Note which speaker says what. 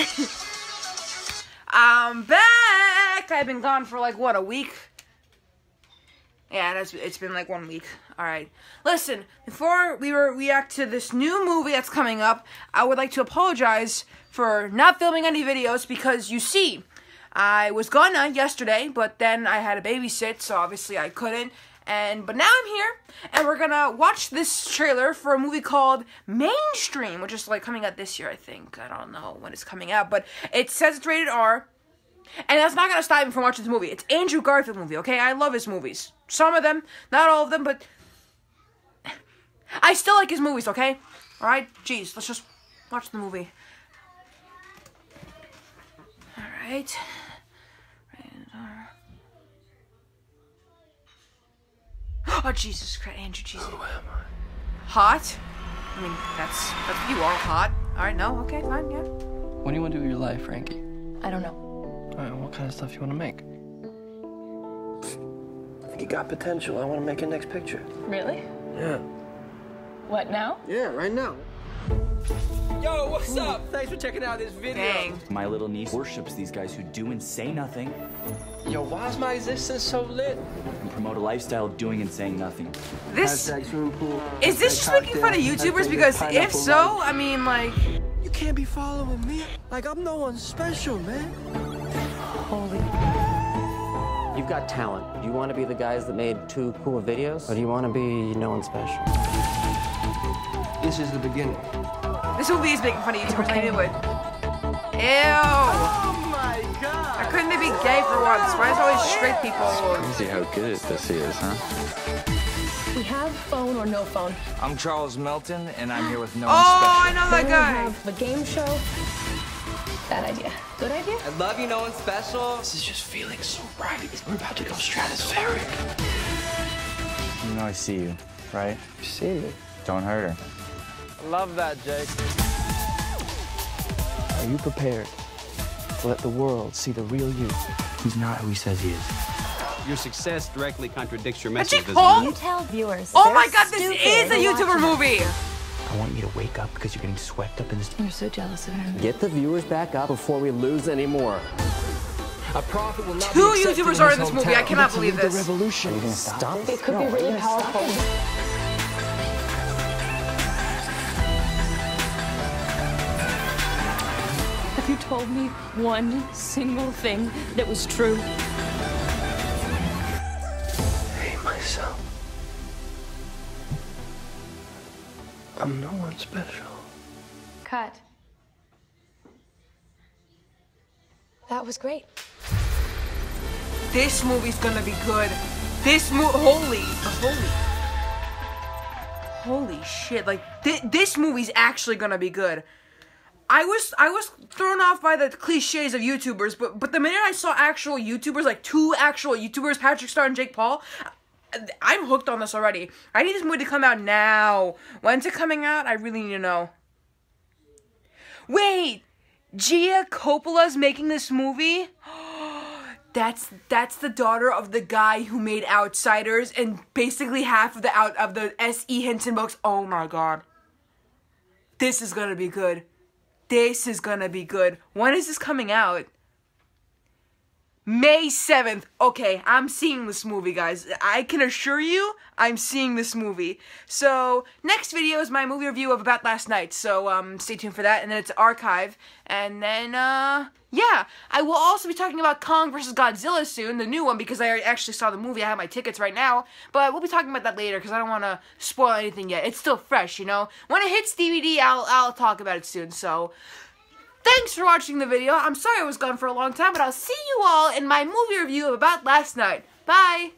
Speaker 1: I'm back. I've been gone for like what a week. Yeah, that's it's been like one week. All right. Listen, before we react to this new movie that's coming up, I would like to apologize for not filming any videos because you see, I was gonna yesterday, but then I had a babysit, so obviously I couldn't. And but now I'm here, and we're gonna watch this trailer for a movie called Mainstream, which is like coming out this year, I think. I don't know when it's coming out, but it says it's rated R. And that's not gonna stop me from watching this movie. It's Andrew Garfield movie, okay? I love his movies. Some of them, not all of them, but I still like his movies, okay? Alright? Jeez, let's just watch the movie. Alright. Oh Jesus Christ, Andrew Jesus. Who am I? Hot? I mean, that's that's you are, hot. Alright, no, okay, fine, yeah.
Speaker 2: What do you want to do with your life, Frankie?
Speaker 3: I don't know.
Speaker 2: All right, what kind of stuff you want to make? I think you got potential. I want to make a next picture.
Speaker 3: Really?
Speaker 2: Yeah.
Speaker 3: What now?
Speaker 2: Yeah, right now.
Speaker 4: Yo, what's up? Thanks for checking out this video.
Speaker 1: Dang.
Speaker 5: My little niece worships these guys who do and say nothing
Speaker 4: Yo, why is my existence so lit?
Speaker 5: and promote a lifestyle of doing and saying nothing.
Speaker 1: This
Speaker 2: Hashtag swimming pool.
Speaker 1: is this just
Speaker 2: hashtag
Speaker 1: making fun of YouTubers? Because if so,
Speaker 2: lunch.
Speaker 1: I mean, like,
Speaker 2: You can't be following me. Like I'm no one special, man. Holy.
Speaker 6: You've got talent. Do you want to be the guys that made two cool videos? Or do you want to be no one special?
Speaker 2: This is the beginning.
Speaker 1: This movie is making fun of YouTubers. I knew it. Ew.
Speaker 2: Oh my god!
Speaker 1: Why couldn't they be gay for once? Why is it always straight people?
Speaker 7: See how good this is, huh?
Speaker 3: We have phone or no phone.
Speaker 4: I'm Charles Melton, and I'm here with no
Speaker 1: Oh, I
Speaker 4: one
Speaker 1: know
Speaker 3: Then
Speaker 1: that
Speaker 3: we have a game show. Bad idea. Good idea?
Speaker 4: special. I love you, no one special.
Speaker 2: This is just feeling so right. We're about to go stratospheric.
Speaker 7: You know I see you, right?
Speaker 2: You see me?
Speaker 7: Don't hurt her.
Speaker 4: Love that, Jake.
Speaker 2: Are you prepared to let the world see the real you?
Speaker 7: He's not who he says he is.
Speaker 8: Your success directly contradicts your message.
Speaker 1: Jake
Speaker 8: doesn't
Speaker 1: Paul?
Speaker 3: You tell viewers.
Speaker 1: Oh my god, this is a YouTuber movie.
Speaker 7: I want you to wake up because you're getting swept up in this.
Speaker 3: You're so jealous of him.
Speaker 6: Get the viewers back up before we lose any more.
Speaker 4: A prophet will not
Speaker 1: Two
Speaker 4: be
Speaker 1: YouTubers are in this movie. I cannot believe this.
Speaker 2: The
Speaker 1: this.
Speaker 2: revolution.
Speaker 6: You gonna stop
Speaker 3: It could be really powerful. Told me one single thing that was true?
Speaker 2: hate myself. I'm no one special.
Speaker 3: Cut. That was great.
Speaker 1: This movie's gonna be good. This mo- holy, holy, holy shit! Like thi- this movie's actually gonna be good. I was I was thrown off by the cliches of YouTubers, but but the minute I saw actual YouTubers, like two actual YouTubers, Patrick Starrr and Jake Paul, I'm hooked on this already. I need this movie to come out now. When's it coming out? I really need to know. Wait, Gia Coppola's making this movie? That's that's the daughter of the guy who made Outsiders and basically half of the out of the S.E. Hinton books. Oh my god. This is gonna be good. This is gonna be good. When is this coming out? May 7th. Okay, I'm seeing this movie, guys. I can assure you, I'm seeing this movie. So, next video is my movie review of About Last Night. So, um, stay tuned for that. And then it's archive. And then, uh, yeah. I will also be talking about Kong vs. Godzilla soon, the new one, because I actually saw the movie. I have my tickets right now. But we'll be talking about that later, because I don't want to spoil anything yet. It's still fresh, you know? When it hits DVD, I'll, I'll talk about it soon. So, Thanks for watching the video. I'm sorry I was gone for a long time, but I'll see you all in my movie review of About Last Night. Bye!